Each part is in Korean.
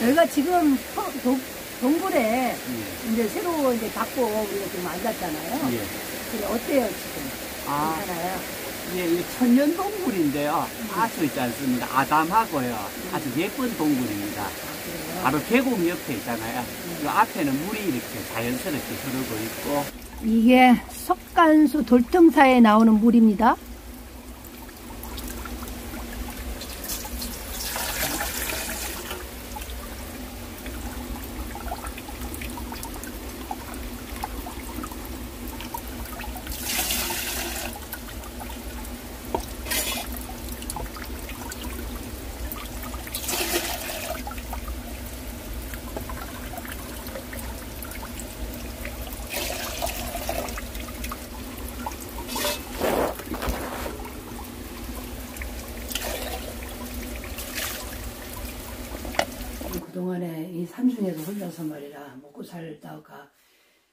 저희가 지금 터- 도- 동굴에 예. 이제 새로 이제 받고 우리가 지금 앉았잖아요. 예. 그래 어때요 지금? 아, 괜찮아요? 예, 이 천년 동굴인데요. 아주 있지 않습니까? 아담하고요. 아주 예쁜 동굴입니다. 아? 바로 계곡 옆에 있잖아요. 그 앞에는 물이 이렇게 자연스럽게 흐르고 있고, 이게 석간수 돌등사에 나오는 물입니다. 그 동안에 이 산중에서 혼자서 말이라 먹고 살다가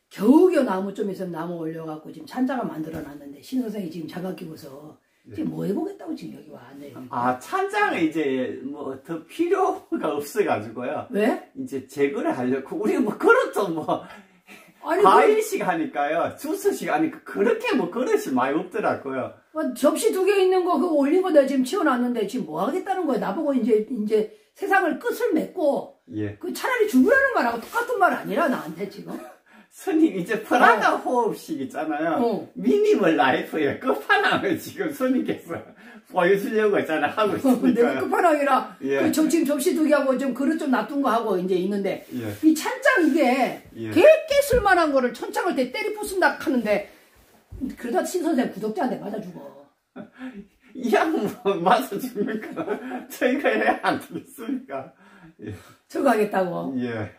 겨우겨우 나무 좀 있으면 나무 올려갖고 지금 찬장을 만들어 놨는데 신 선생이 지금 장갑 끼고서 지금 뭐 해보겠다고 지금 여기 왔네. 아, 찬장은 이제 뭐 더 필요가 없어가지고요. 왜? 이제 제거를 하려고, 우리 뭐 그릇도 뭐, 아니 과일식 하니까요. 주스식 하니까 그렇게 뭐 그릇이 많이 없더라고요. 그, 어, 접시 두 개 있는 거 그거 올린 거 내가 지금 치워놨는데 지금 뭐 하겠다는 거야. 나보고 이제 이제 세상을 끝을 맺고 예. 그 차라리 죽으라는 말하고 똑같은 말 아니라 나한테 지금. 스님 이제 프라다 호흡식 있잖아요. 어. 미니멀 라이프의 끝판왕을 지금 스님께서 보여주려고 했잖아요. 하고 내가 있으니까요. 끝판왕이라 예. 그 저, 지금 접시 두 개 하고 좀 그릇 좀 놔둔 거 하고 이제 있는데 예. 이 찬장 이게 예. 되게 쓸만한 거를 천장을 대 때리 부순다 하는데 그러다 신 선생 구독자한테 맞아 죽어. 이양 뭐 맞아 죽니까 저희가 해야 안 되겠습니까? 예. 저거 하겠다고. 예.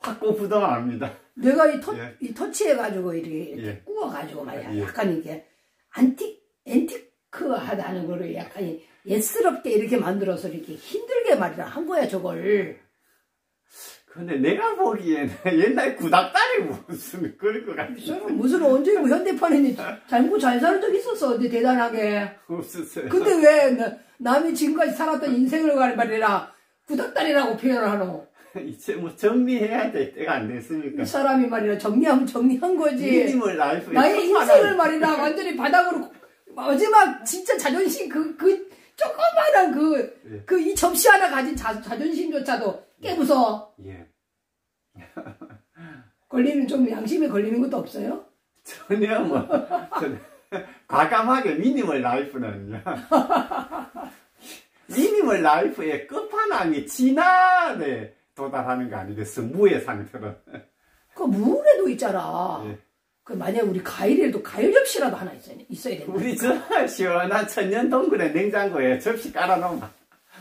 확고부동합니다. 내가 이, 터, 예. 이 터치해가지고 이렇게, 이렇게 예. 구워가지고 말이야. 예. 약간 이게 안티, 앤티크하다는 거를 약간 옛스럽게 이렇게 만들어서 이렇게 힘들게 말이야. 한 거야, 저걸. 근데 내가 보기에는 옛날 구닥다리 무슨 그럴 것 같아요. 저는 무슨 언제 뭐 현대판이니 잘고 잘 사는 적 있었어. 어디 대단하게. 없었어요. 근데 왜 나- 남이 지금까지 살았던 인생을 가는 말이라 구닥다리라고 표현을 하노? 이제 뭐 정리해야 될 때가 안 됐습니까? 이 사람이 말이라 정리하면 정리한 거지. 나의 인생을 말이라 완전히 바닥으로 마지막 진짜 자존심 그 그 조그마한 그 예. 그이 접시 하나 가진 자, 자존심조차도 깨부서 예. 걸리는 좀 양심에 걸리는 것도 없어요? 전혀 뭐 저는 과감하게 minimal life는요. minimal life의 끝판왕이 진화에 도달하는 거 아니겠어? 무의 상태로. 그 물에도 있잖아. 예. 그 만약 우리 과일에도 과일 접시라도 하나 있어야 있어야 된다. 우리 저 시원한 천연 동굴의 냉장고에 접시 깔아놓으면.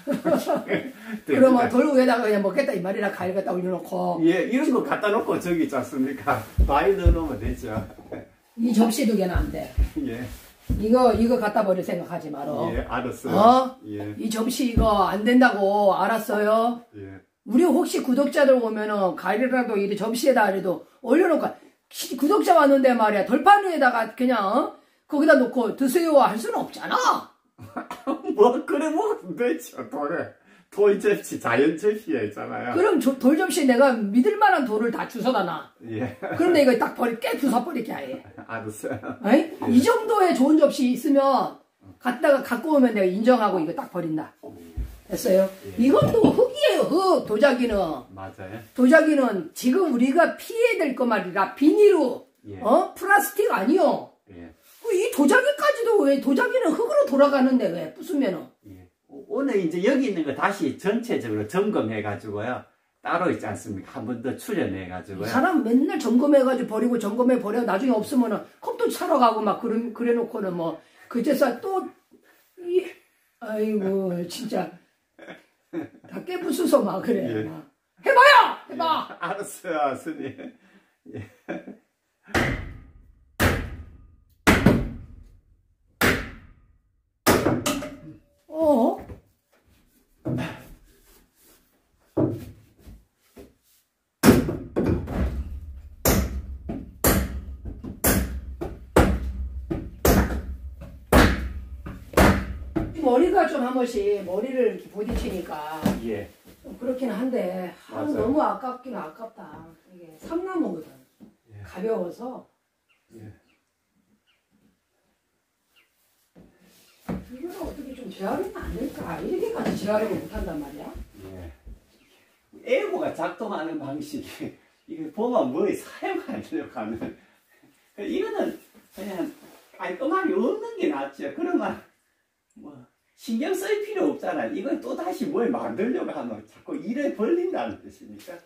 그러면 돌 위에다가 그냥 먹겠다 이 말이라 과일 갖다 올려놓고 예, 이런 거 갖다 놓고 저기 있지 않습니까? 많이 넣어놓으면 되죠. 이 접시 두 개는 안 돼. 예, 이거 이거 갖다 버릴 생각하지 마라. 예, 알았어요. 어? 예, 이 접시 이거 안 된다고 알았어요? 예. 우리 혹시 구독자들 오면은 과일이라도 이 접시에다 이래도 올려놓고 시- 구독자 왔는데 말이야 돌판 위에다가 그냥 어? 거기다 놓고 드세요 할 수는 없잖아. 뭐, 그래 먹으면 되죠, 돌에. 돌 접시, 자연 접시에 있잖아요. 그럼 저- 돌 접시 내가 믿을 만한 돌을 다 주워다 놔. 예, 그런데 이거 딱 버리 깨 부숴버리게 해. 알았어요. 어이? 이 정도의 좋은 접시 있으면 갖다가 갖고 오면 내가 인정하고 이거 딱 버린다. 됐어요? 이것도 흙이에요, 흙. 도자기는. 맞아요. 도자기는 지금 우리가 피해야 될 거 말이라 비닐로, 예. 어? 플라스틱 아니요. 예, 그 이 도자기까지도 왜 도자기는 흙으로 돌아가는데 왜 부수면은? 예. 오- 오늘 이제 여기 있는 거 다시 전체적으로 점검해 가지고요. 따로 있지 않습니까? 한 번더이 출연해 가지고요. 사람 맨날 점검해 가지고 버리고 점검해 버려 나중에 없으면은 컵도 사러 가고 막 그래, 그래 놓고는 뭐 그제서 또 이, 아이고 진짜 다 깨부수서 막 그래. 예. 막. 해봐요, 해봐. 예, 알았어요, 스님. 어? 머리가 좀 한 번씩 머리를 이렇게 부딪히니까 예, 좀 그렇긴 한데 아, 맞아요. 너무 아깝긴 아깝다. 이게 삼나무거든. 예. 가벼워서 예. 이거는 어떻게 좀 재활용이 안 될까? 이렇게까지 재활용을 못한단 말이야. 예. 에고가 작동하는 방식이 이거 보면 뭐에 사용하려고 하는 이거는 그냥 깔끔하게 없는 게 낫죠. 그러면 뭐 신경 쓸 필요 없잖아. 이건 또 다시 뭘 만들려고 하면 자꾸 일에 벌린다는 뜻이니까.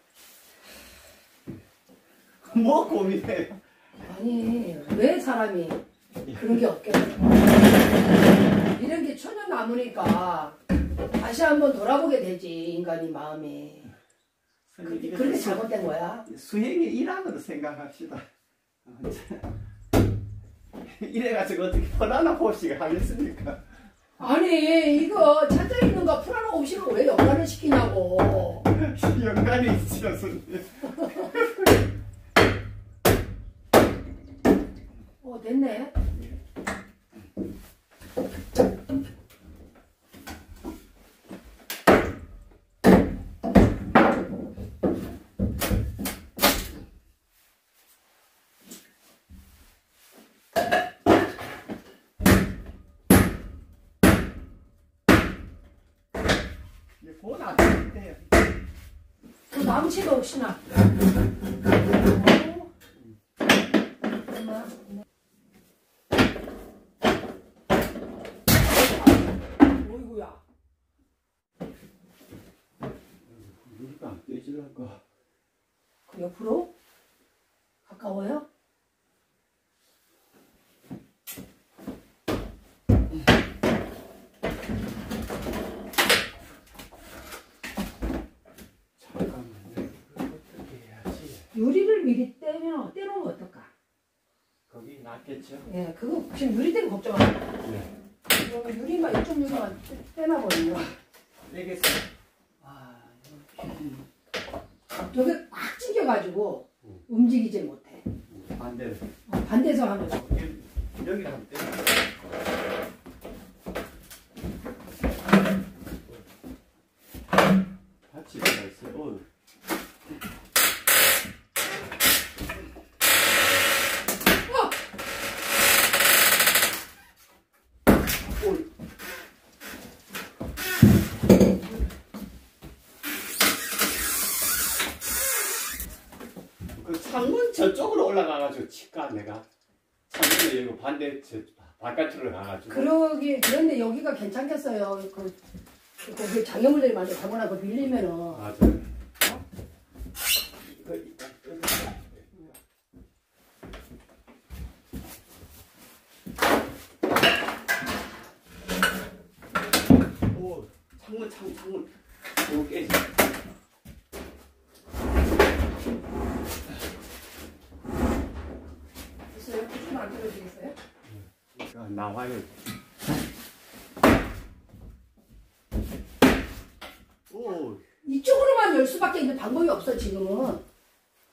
뭐 고민해요? 아니 왜 사람이 그런 게 없겠어? 이런 게 천연 나무니까 다시 한번 돌아보게 되지 인간이 마음이 이거 그렇게 수- 잘못된 거야. 수행의 일환으로 생각합시다. 어, 이래가지고 어떻게 편안한 호식을 하겠습니까? 아니 이거 찾아 있는 거 풀어놓은 옵시를 왜 연관을 시키냐고. 연관이 있죠, 선생님. 어 됐네. 안 돼요. 그 망치가 혹시나. 어? 우리가 안. 그 옆으로? 가까워요? 이거 어떻게 해야지? 유리를 미리 떼면 떼놓으면 어떨까? 거기 낫겠죠? 예, 그거 지금 유리 때문에 걱정하는 네. 거 유리만 이쪽 유리만 떼- 떼놔버리면 되겠어. 아, 여기 꽉 찡겨가지고 음. 움직이질 못해. 반대로. 어, 반대서 하면 여기, 여기 한번 떼. 같이 들어있어요. 어. 어! 어. 그 창문 저쪽으로 올라가가지고 치과 내가 창문을 열고 반대 저 바깥으로 가가지고 그러기 그런데 여기가 괜찮겠어요. 그, 그 거기 장애물들이 많이 가거나 그 밀리면은 맞아요. 이거 일단 뜯어야 돼. 오, 창문, 창문, 창문. 오, 깨지. 있어요? 좀안 들어주겠어요? 아, 나와요. 오, 이쪽으로만 열 수밖에 있는 방법이 없어 지금은.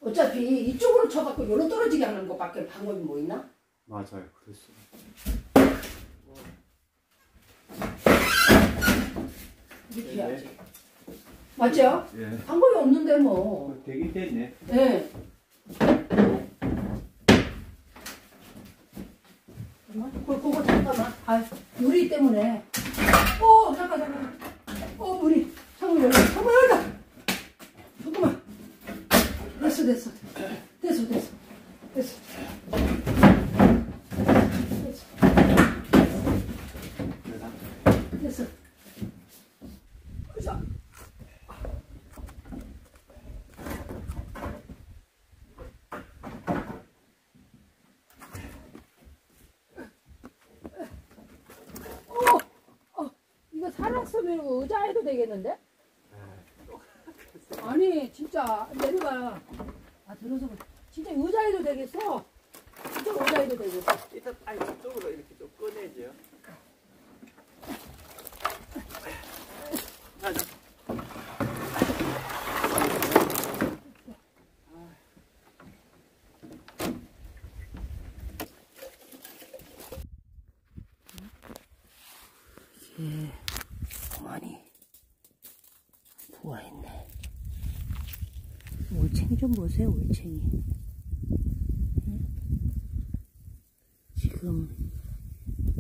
어차피 이쪽으로 쳐갖고 요로 떨어지게 하는 것밖에 방법이 뭐 있나? 맞아요. 그랬어. 이렇게 네. 해야지. 맞죠? 예. 방법이 없는데 뭐. 어, 되긴 됐네. 예. 잠깐만, 그거, 잠깐만. 아, 유리 때문에. 어, 잠깐, 잠깐. 어, 물이. 창문 열려. 창문 열려! 잠깐만. 됐어, 됐어. 됐어, 됐어. 됐어. 됐어. 됐어. 자. 어, 어, 이거 살았으면 의자 해도 되겠는데? 아니, 진짜 내려가. 아, 들어서 그래. 진짜 의자 해도 되겠어. 진짜 의자 해도 되겠어. 일단 아니 저쪽으로 이렇게 좀 꺼내죠. 예, 어머니. 부화했네. 올챙이 좀 보세요, 올챙이. 지금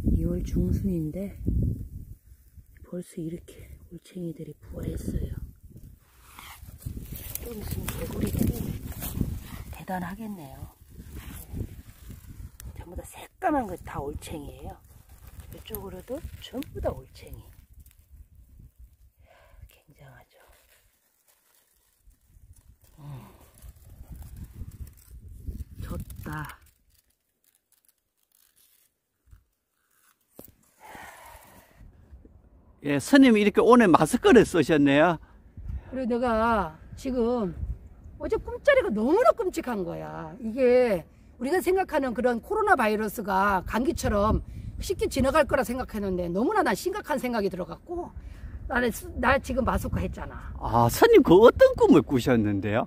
2월 중순인데 벌써 이렇게 올챙이들이 부화했어요. 좀 있으면 개구리들이 대단하겠네요. 전부 다 새까만 거 다 올챙이에요. 이쪽으로도 전부 다 올챙이. 굉장하죠. 음. 좋다. 예, 스님 이렇게 오늘 마스크를 쓰셨네요. 그리고 내가 지금 어제 꿈자리가 너무나 끔찍한 거야. 이게 우리가 생각하는 그런 코로나 바이러스가 감기처럼 쉽게 지나갈 거라 생각했는데 너무나 난 심각한 생각이 들어갔고 나는 스- 나 지금 마스크 했잖아. 아, 스님 그 어떤 꿈을 꾸셨는데요?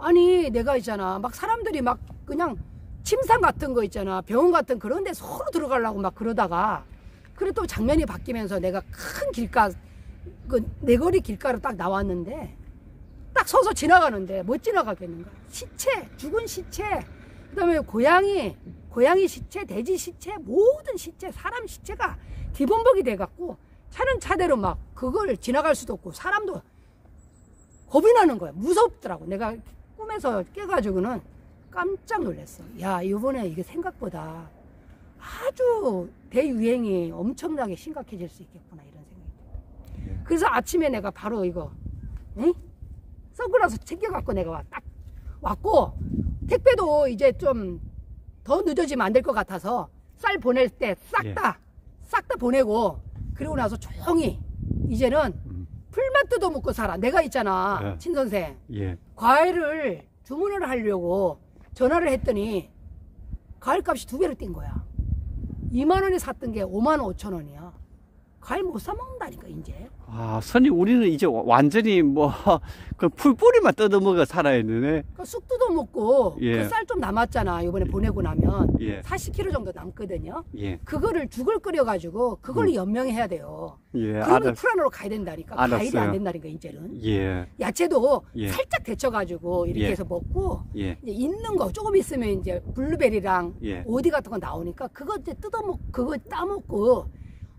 아니 내가 있잖아 막 사람들이 막 그냥 침상 같은 거 있잖아 병원 같은 그런 데 서로 들어가려고 막 그러다가 그래 또 장면이 바뀌면서 내가 큰 길가 그 내거리 길가로 딱 나왔는데 딱 서서 지나가는데 못 지나가겠는가 시체 죽은 시체 그 다음에 고양이 고양이 시체 돼지 시체 모든 시체 사람 시체가 뒤범벅이 돼갖고 차는 차대로 막 그걸 지나갈 수도 없고 사람도 겁이 나는 거야. 무섭더라고. 내가 꿈에서 깨가지고는 깜짝 놀랐어. 야, 이번에 이게 생각보다 아주 대유행이 엄청나게 심각해질 수 있겠구나, 이런 생각이 들어. 그래서 아침에 내가 바로 이거, 응? 선글라스 챙겨갖고 내가 와- 딱 왔고, 택배도 이제 좀 더 늦어지면 안 될 것 같아서 쌀 보낼 때싹 예. 다, 싹다 보내고, 그리고 나서 조용히, 이제는 음. 풀만 뜯어 먹고 살아. 내가 있잖아, 예. 친 선생. 예. 과일을 주문을 하려고 전화를 했더니 과일 값이 두 배로 뛴 거야. 2만 원에 샀던 게 5만 5천 원이야. 과일 못 사 먹는다니까 이제. 아, 스님 우리는 이제 완전히 뭐 그 풀뿌리만 뜯어먹어 살아야 되네. 그쑥 뜯어 먹고 예. 그 쌀 좀 남았잖아. 이번에 보내고 나면 예. 40kg 정도 남거든요. 예. 그거를 죽을 끓여 가지고 그걸 음. 연명해야 돼요. 예. 그러면 알았. 풀안으로 가야 된다니까. 알았어요. 안 된다니까 이제는. 예. 야채도 예. 살짝 데쳐가지고 이렇게 예. 해서 먹고 예. 이제 있는 거 조금 있으면 이제 블루베리랑 예. 오디 같은 거 나오니까 그거 이제 뜯어먹고 그거 따먹고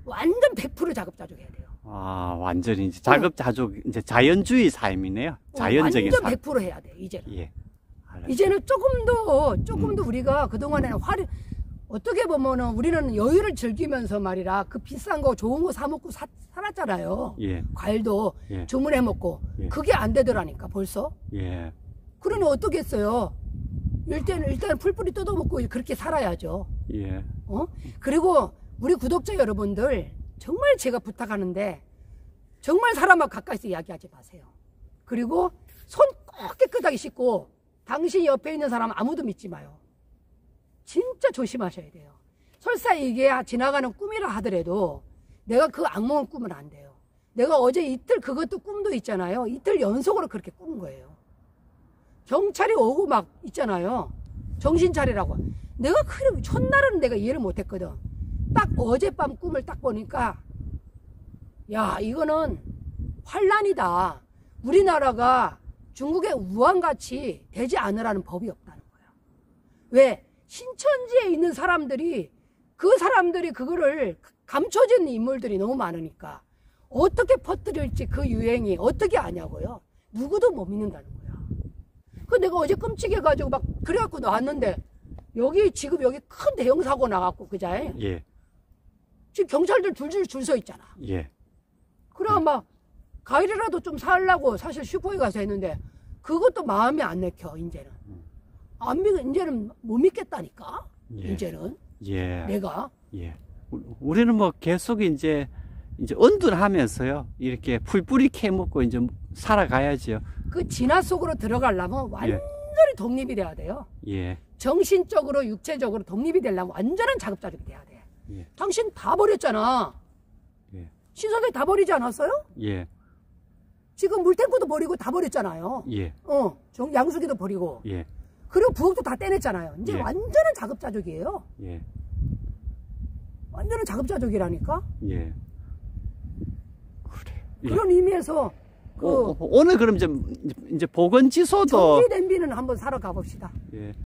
완전 100% 자급자족해야 돼요. 아, 완전히 이제 자급자족 이제 자연주의 삶이네요. 어, 자연적인 완전 삶. 100% 해야 돼 이제는. 예. 알았. 이제는 조금 더 조금 더 우리가 그 동안에는 화를 어떻게 보면은 우리는 여유를 즐기면서 말이라 그 비싼 거 좋은 거 사 먹고 사, 살았잖아요. 예. 과일도 예. 주문해 먹고 예. 그게 안 되더라니까 벌써. 예. 그러니 어떻겠어요? 일단 일단 풀뿌리 뜯어먹고 그렇게 살아야죠. 예. 어? 그리고 우리 구독자 여러분들 정말 제가 부탁하는데 정말 사람하고 가까이서 이야기하지 마세요. 그리고 손 꼭 깨끗하게 씻고 당신 옆에 있는 사람 아무도 믿지 마요. 진짜 조심하셔야 돼요. 설사 이게 지나가는 꿈이라 하더라도 내가 그 악몽을 꾸면 안 돼요. 내가 어제 이틀 그것도 꿈도 있잖아요. 이틀 연속으로 그렇게 꾸는 거예요. 경찰이 오고 막 있잖아요. 정신 차리라고. 내가 그 첫날은 내가 이해를 못했거든. 딱 어젯밤 꿈을 딱 보니까 야 이거는 환란이다. 우리나라가 중국의 우한같이 되지 않으라는 법이 없다는 거야. 왜? 신천지에 있는 사람들이 그 사람들이 그거를 감춰진 인물들이 너무 많으니까 어떻게 퍼뜨릴지 그 유행이 어떻게 아냐고요. 누구도 못 믿는다는 거야. 그 내가 어제 끔찍해가지고 막 그래갖고 나왔는데 여기 지금 여기 큰 대형 사고 나갖고 그자에 예. 지금 경찰들 줄줄 줄 서 있잖아. 예. 그래 막 과일이라도 좀 살라고 사실 슈퍼에 가서 했는데 그것도 마음이 안 내켜 이제는 안 믿, 이제는 못 믿겠다니까 예. 이제는 예. 내가 예. 우- 우리는 뭐 계속 이제 이제 언둔하면서요. 이렇게 풀뿌리 캐먹고 이제 살아가야죠. 그 진화 속으로 들어가려면 완전히 독립이 돼야 돼요. 예. 정신적으로 육체적으로 독립이 되려면 완전한 자급자족이 돼야 돼. 예. 당신 다 버렸잖아. 예. 신선생 다 버리지 않았어요? 예. 지금 물탱크도 버리고 다 버렸잖아요. 예. 어, 정- 양수기도 버리고. 예. 그리고 부엌도 다 떼냈잖아요. 이제 예. 완전한 자급자족이에요. 예. 완전한 자급자족이라니까? 예. 그래. 그런 의미에서 그 오, 오늘 그럼 이제 이제 보건 지소도 정지 냄비는 한번 사러 가봅시다. 예.